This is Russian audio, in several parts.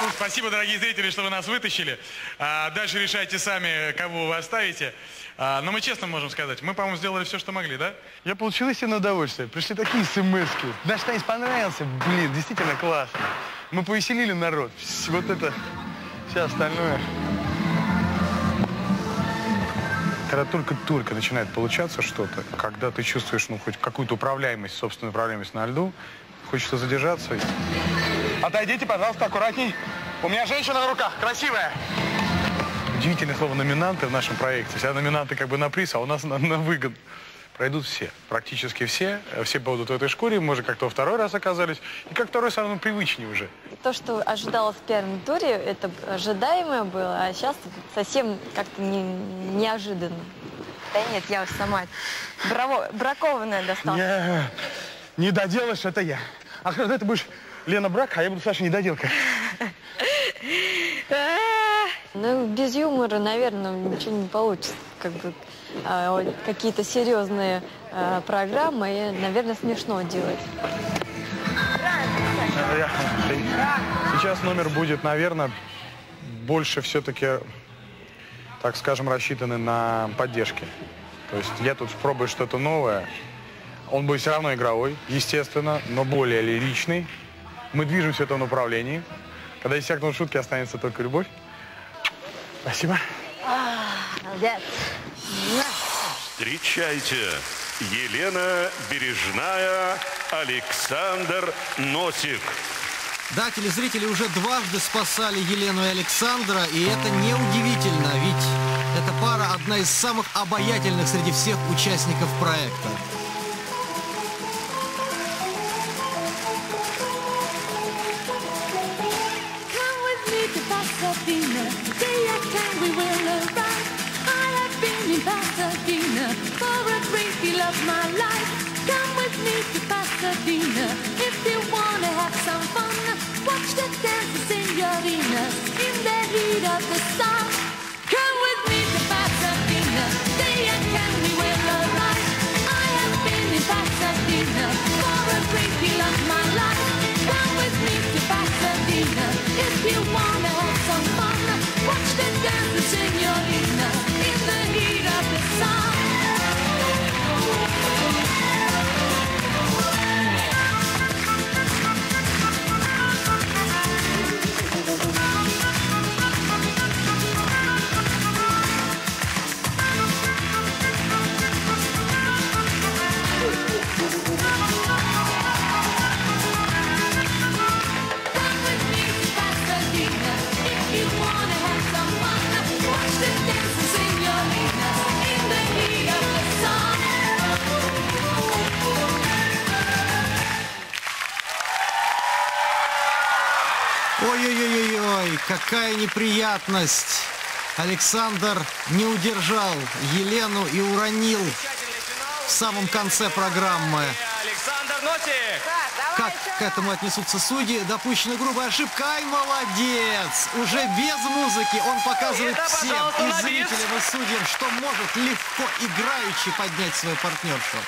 Ну, Спасибо, дорогие зрители, что вы нас вытащили. А, дальше решайте сами, кого вы оставите. А, но мы честно можем сказать, мы, по-моему, сделали все, что могли, да? Я получил истинное удовольствие. Пришли такие смс-ки. Наш танец понравился. Блин, действительно классно. Мы повеселили народ. Вот это, все остальное. Когда только-только начинает получаться что-то, когда ты чувствуешь, ну, хоть какую-то управляемость, собственную управляемость на льду, хочется задержаться. Отойдите, пожалуйста, аккуратней. У меня женщина на руках, красивая. Удивительное слово номинанты в нашем проекте. Вся номинанты как бы на приз, а у нас на, на выгод. Пройдут все, практически все. Э, Все будут в этой шкуре, мы же как-то во второй раз оказались. И как второй самый привычнее уже. То, что ожидалось в первом туре, это ожидаемое было, а сейчас совсем как-то не- неожиданно. Да нет, я уж сама браво, бракованная достала. Не, не доделаешь, это я. А когда ты будешь Лена Брак, а я буду Саша Недоделка. Ну, без юмора, наверное, ничего не получится. Как бы а, какие-то серьезные а, программы, и, наверное, смешно делать. Я- Сейчас номер будет, наверное, больше все-таки, так скажем, рассчитанный на поддержки. То есть я тут пробую что-то новое. Он будет все равно игровой, естественно, но более лиричный. Мы движемся в этом направлении. Когда иссякнут шутки, останется только любовь. Спасибо. Молодец. Встречайте, Елена Бережная, Александр Носик. Да, телезрители уже дважды спасали Елену и Александра, и это неудивительно, ведь эта пара одна из самых обаятельных среди всех участников проекта. We will arrive. I have been in Pasadena for a great deal of my life. Come with me to Pasadena if you wanna have some fun. Watch the dancing senoritas in the heat of the sun. Come with me to Pasadena. Какая неприятность! Александр не удержал Елену и уронил в самом конце программы. Александр Носик! Как к этому отнесутся судьи? Допущена грубая ошибка. Ай, молодец! Уже без музыки он показывает Это, всем, и зрителям, и судьям, что может легко играючи поднять свою партнершу.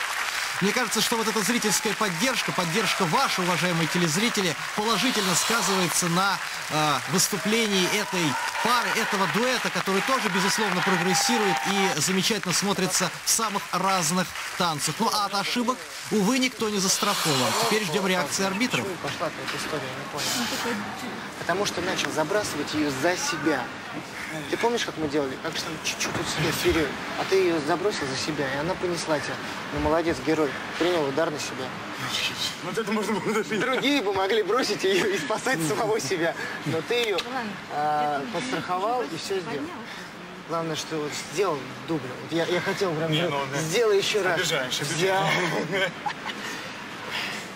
Мне кажется, что вот эта зрительская поддержка, поддержка ваша, уважаемые телезрители, положительно сказывается на э, выступлении этой пары, этого дуэта, который тоже, безусловно, прогрессирует и замечательно смотрится в самых разных танцах. Ну а от ошибок, увы, никто не застрахован. Теперь ждем реакции арбитров. Потому что начал забрасывать ее за себя. Ты помнишь, как мы делали? Как же там чуть-чуть вот себе вперед. А ты ее забросил за себя, и она понесла тебя. Ну, молодец, герой. Принял удар на себя. Вот это можно было даже... Другие бы могли бросить ее и спасать самого себя. Но ты ее а, подстраховал и все сделал. Главное, что вот сделал дубль. Вот я, я хотел прям... Не, ну, да. Сделай еще раз. Обижаешь, обижаешь.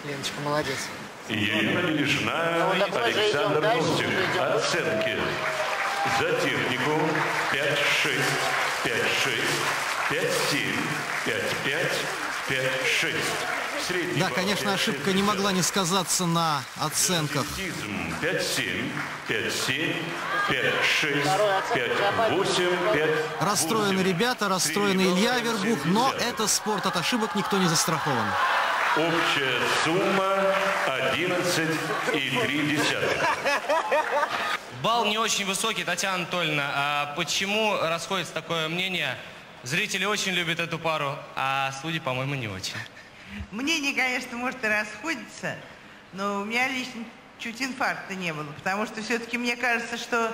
Леночка, молодец. Елена Бережная, Ну, Александр идем. Оценки. За технику 5-6, 5-6, 5-7, 5-5, 5-6. Средний Да, конечно, 5-6, ошибка не могла не сказаться на оценках. Атлетизм 5-7, 5-7, 5-6, Второй оценка для 5-8, 5 Расстроены ребята, расстроены Илья Вербух, но это спорт от ошибок, никто не застрахован. Общая сумма 11,3. Бал не очень высокий, Татьяна Анатольевна. А почему расходится такое мнение? Зрители очень любят эту пару, а судьи, по-моему, не очень. Мнение, конечно, может и расходится, но у меня лично чуть инфаркта не было, потому что все-таки мне кажется, что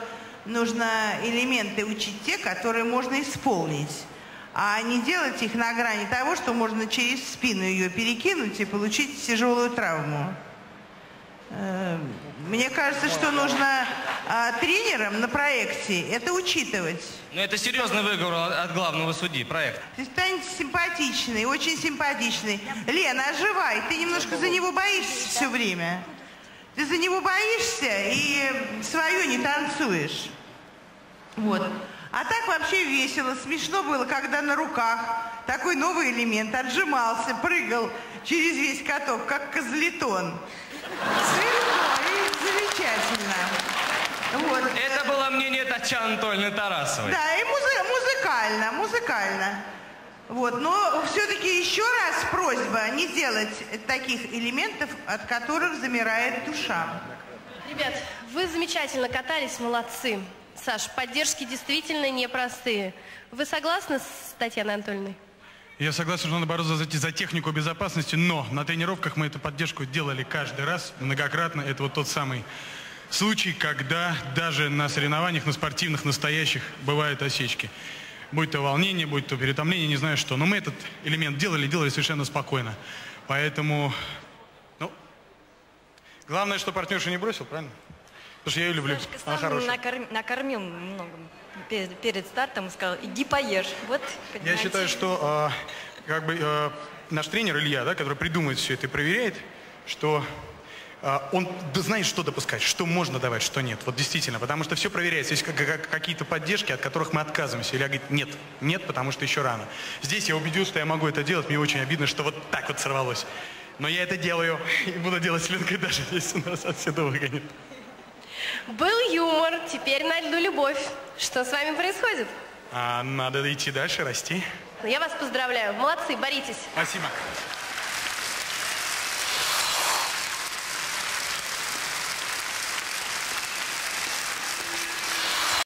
нужно элементы учить те, которые можно исполнить, а не делать их на грани того, что можно через спину ее перекинуть и получить тяжелую травму. Э, Мне кажется, что нужно а, тренерам на проекте это учитывать. Но это серьезный выговор от главного судьи, проект. Ты станешь симпатичный, очень симпатичный. Лена, оживай, ты немножко за него боишься все время. Ты за него боишься и свое не танцуешь. Вот. А так вообще весело, смешно было, когда на руках такой новый элемент отжимался, прыгал через весь каток, как козлетон. Смешно и замечательно. Вот. Это было мнение Татьяны Анатольевны Тарасовой. Да, и музы- музыкально, музыкально. Вот, но все-таки еще раз просьба не делать таких элементов, от которых замирает душа. Ребят, вы замечательно катались, молодцы. Саш, поддержки действительно непростые. Вы согласны с Татьяной Анатольевной? Я согласен, что надо бороться за, за технику безопасности, но на тренировках мы эту поддержку делали каждый раз, многократно. Это вот тот самый случай, когда даже на соревнованиях, на спортивных, настоящих, бывают осечки. Будь то волнение, будь то перетомление, не знаю что. Но мы этот элемент делали, делали совершенно спокойно. Поэтому, ну, главное, что партнерша не бросил, правильно? Потому что я ее люблю. Сашка Она сам хорошая. накорм- накормил много перед, перед стартом и сказал, иди поешь. Вот, Я считаю, что э, как бы э, наш тренер Илья, да, который придумывает все это и проверяет, что э, он знает, что допускать, что можно давать, что нет. Вот действительно, потому что все проверяется. Есть как- как- какие-то поддержки, от которых мы отказываемся. Илья говорит, нет, нет, потому что еще рано. Здесь я убедился, что я могу это делать. Мне очень обидно, что вот так вот сорвалось. Но я это делаю и буду делать с Ленкой даже, если нас отсюда выгонят. Был юмор, теперь на льду любовь. Что с вами происходит? А надо идти дальше, расти. Я вас поздравляю. Молодцы, боритесь. Спасибо.